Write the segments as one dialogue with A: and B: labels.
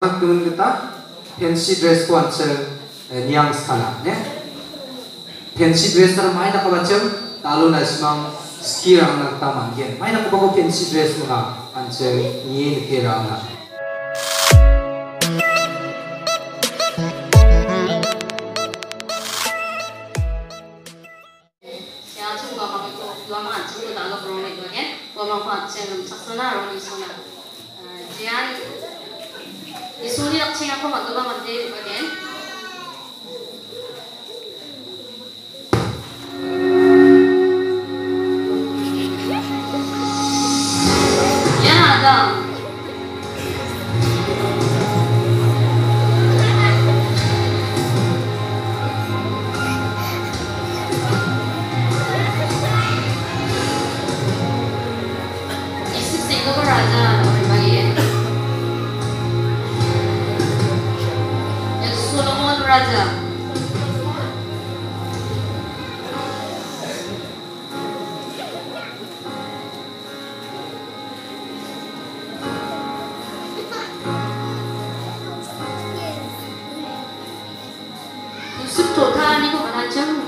A: 그런 거다 팬시 드레스 관철 뉘앙스 하나 네 팬시 드레스는 많이 나가봤죠 나로 나시망 스키랑 나타 만게 많이 나가보고 팬시 드레스 뭐가 관철 니에 느끼라 나
B: Saya cuba kami tu dua macam tu dah lalu berumah itu kan, macam saksana orang isona. Jian isuni nak cakap apa macam tu macam tu kerajaan.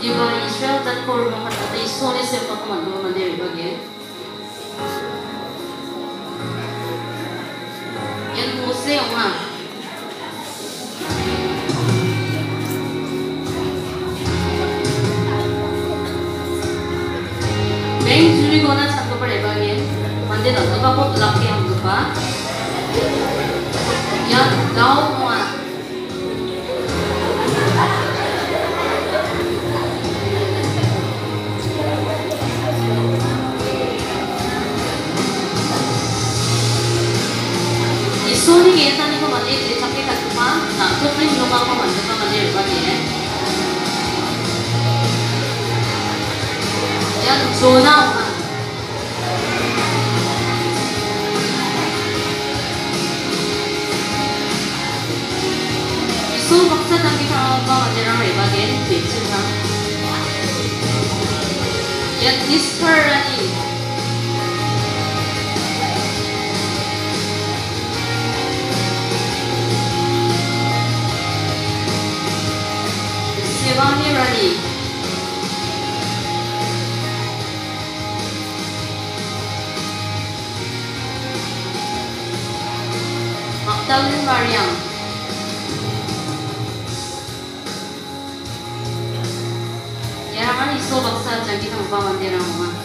B: Juga Israel dan korban kata di Sony sempat mengadu mandiri bagai. Yang musim mana? dia tak tengah pun lelaki yang tu. Ah. Yang kau muat. Isu ni kita ni kau mandi di tapi tak tu nak tu kan pun cuma kau mandi kau mandi apa ni? Yang zona muat. Rumah. Isu maksa nanti kau kau mandi orang bagi eh, betul kan? Yang disperani. Giovanni Rani. Magdalene Mariam. 소박사 자기상 오바만대랑 뭐